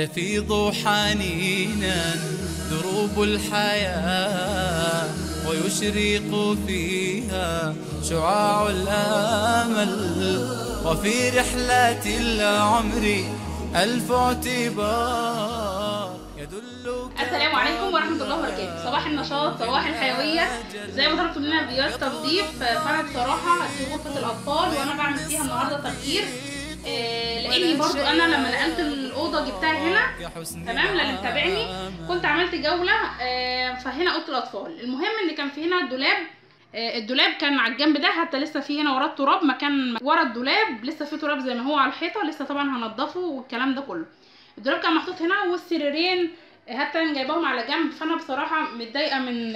تفيض حنينا دروب الحياة ويشرق فيها شعاع الآمل. وفي رحلة العمر ألف اعتبار يدلك السلام عليكم ورحمة الله وبركاته. صباح النشاط صباح الحيوية. زي ما طلبتوا مننا فيديوهات تنظيف فأنا بصراحة دي غرفة الأطفال وأنا بعمل فيها النهاردة تغيير. آه، لأني برضو أنا لما نقلت الأوضة جبتها هنا تمام؟ للي متابعني كنت عملت جولة آه، فهنا أوضة الأطفال. المهم إن كان في هنا الدولاب آه، الدولاب كان على الجنب ده حتى لسه في هنا وراه التراب مكان ورا الدولاب لسه في تراب زي ما هو على الحيطة لسه طبعا هنضفه والكلام ده كله. الدولاب كان محطوط هنا والسريرين حتى أنا جايباهم على جنب فأنا بصراحة متضايقة من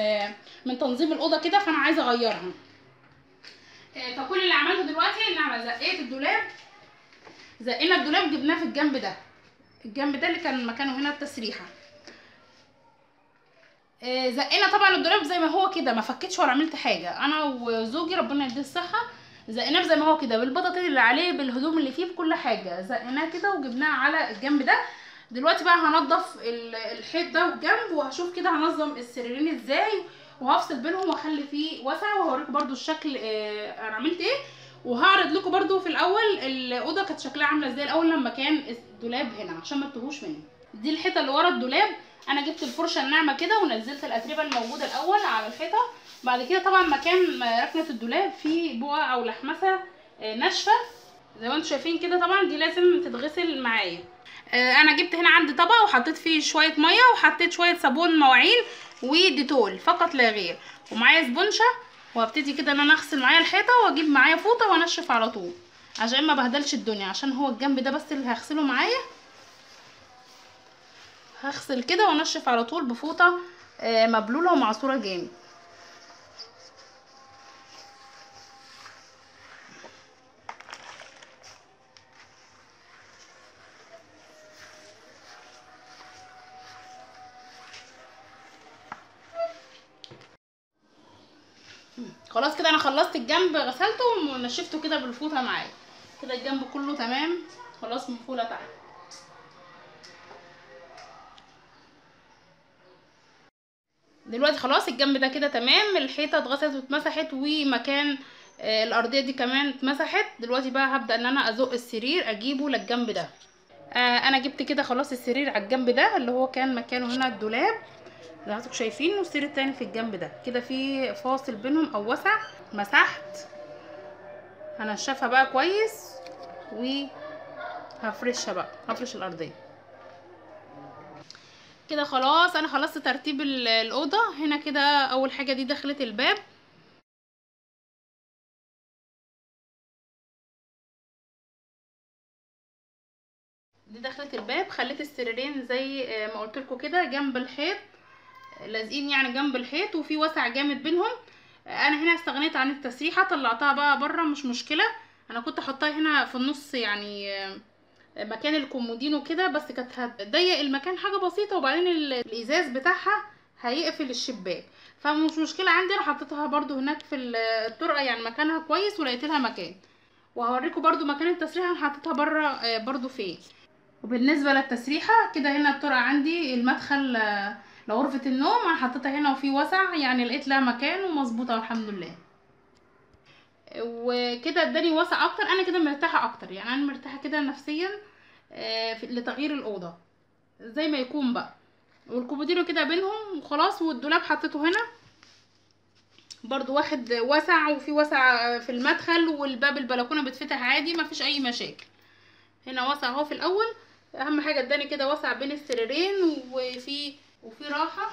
من تنظيم الأوضة كده فأنا عايزة اغيرها فكل اللي عملته دلوقتي إن أنا زقيت الدولاب زقينا الدولاب جبناه في الجنب ده الجنب ده اللي كان مكانه هنا التسريحة. آه، زقينا طبعا الدولاب زي ما هو كده ما فكتش ولا عملت حاجة. أنا وزوجي ربنا يديه الصحة زقناه زي ما هو كده بالبطاطين اللي عليه بالهدوم اللي فيه بكل حاجة. زقناه كده وجبناه على الجنب ده. دلوقتي بقى هنضف ال- الحيط ده والجنب وهشوف كده هنظم السريرين إزاي وهفصل بينهم وأخلي فيه وسع وهوريكم برضو الشكل آه، أنا عملت إيه. وهعرض لكم برضو في الأول الأوضة كانت شكلها عاملة إزاي؟ الأول لما كان الدولاب هنا عشان ما تتوهوش مني. دي الحيطة اللي ورا الدولاب. أنا جبت الفرشة الناعمة كده ونزلت الأتربة الموجودة الأول على الحيطة. بعد كده طبعا مكان ركنة الدولاب فيه بقع أو لحمسة آه، ناشفة. زي ما أنتم شايفين كده طبعا دي لازم تتغسل معايا. آه، أنا جبت هنا عندي طبق وحطيت فيه شوية مية وحطيت شوية صابون مواعين وديتول فقط لا غير. ومعايا سبونشة. وهبتدي كده إن أنا أغسل معايا الحيطة وأجيب معايا فوطة وأنشف على طول. عشان ما بهدلش الدنيا عشان هو الجنب ده بس اللي هغسله معايا. هغسل كده وأنشف على طول بفوطة آه، مبلولة ومعصورة جامد. خلاص كده أنا خلصت الجنب غسلته ونشفته كده بالفوطة معايا. كده الجنب كله تمام؟ خلاص مفوله تحت. دلوقتي خلاص الجنب ده كده تمام الحيطة اتغسلت واتمسحت ومكان آه، الأرضية دي كمان اتمسحت. دلوقتي بقى هبدأ إن أنا أزق السرير أجيبه للجنب ده. آه، أنا جبت كده خلاص السرير على الجنب ده اللي هو كان مكانه هنا الدولاب. زي أنتم شايفين والسرير التاني في الجنب ده. كده في فاصل بينهم أو وسع. مسحت. هنشفها بقى كويس وهفرشها بقى. هفرش الأرضية. كده خلاص أنا خلصت ترتيب ال- الأوضة. هنا كده أول حاجة دي دخلت الباب. دي دخلت الباب. خليت السريرين زي آه، ما قلت لكم كده جنب الحيط. لازقين يعني جنب الحيط وفي وسع جامد بينهم. أنا هنا استغنيت عن التسريحه طلعتها بقى بره مش مشكلة. أنا كنت احطها هنا في النص يعني آه، مكان الكومودينو كده بس كانت هتضيق المكان حاجة بسيطة وبعدين ال- الإزاز بتاعها هيقفل الشباك. فمش مشكلة عندي أنا حطيتها برضو هناك في ال- الطرقة يعني مكانها كويس ولقيت لها مكان. وهوريكم برضو مكان التسريحة أنا حطيتها بره آه، برضو فين. وبالنسبة للتسريحة كده هنا الطرقة عندي المدخل آه، لغرفه النوم أنا حطيتها هنا وفي وسع يعني لقيت لها مكان ومظبوطة والحمد لله. وكده اداني وسع أكتر أنا كده مرتاحة أكتر يعني أنا مرتاحة كده نفسيا آه، لتغيير الأوضة. زي ما يكون بقى. والكومودينو كده بينهم وخلاص والدولاب حطيته هنا. برضو واخد وسع وفي وسع في المدخل والباب البلكونة بتفتح عادي مفيش أي مشاكل. هنا وسع أهو في الأول. أهم حاجة اداني كده وسع بين السريرين وفي وفي راحة.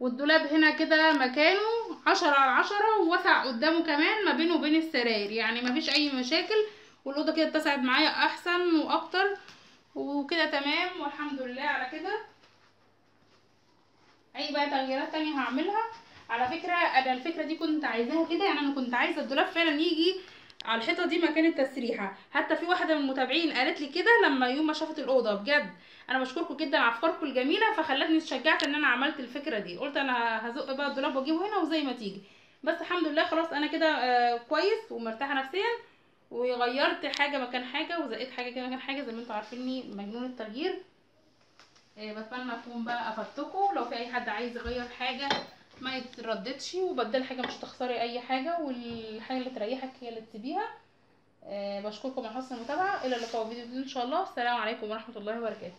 والدولاب هنا كده مكانه عشرة على عشرة ووسع قدامه كمان ما بينه وبين السراير يعني مفيش أي مشاكل والأوضة كده اتسعت معايا أحسن وأكتر. وكده تمام والحمد لله على كده. أي بقى تغييرات تانية هعملها؟ على فكرة أنا الفكرة دي كنت عايزاها كده يعني أنا كنت عايزة الدولاب فعلا يجي على الحيطة دي مكان التسريحة. حتى في واحدة من المتابعين قالت لي كده لما يوم ما شافت الأوضة. بجد أنا بشكركم جدا على أفكاركم الجميلة فخلتني اتشجعت إن أنا عملت الفكرة دي. قلت أنا هزق بقى الدولاب وأجيبه هنا وزي ما تيجي. بس الحمد لله خلاص أنا كده آه، كويس ومرتاحة نفسيا وغيرت حاجة مكان حاجة وزقيت حاجة كده مكان حاجة. زي ما أنتم عارفيني مجنون التغيير. آه، بتمنى أكون بقى أفدتكم. لو في أي حد عايز يغير حاجة ما يترددش وبدل حاجة مش تخسري أي حاجة والحاجة اللي تريحك هي اللي تسيبيها. آه، بشكركم على حسن المتابعة. إلى اللقاء في فيديو إن شاء الله. السلام عليكم ورحمة الله وبركاته.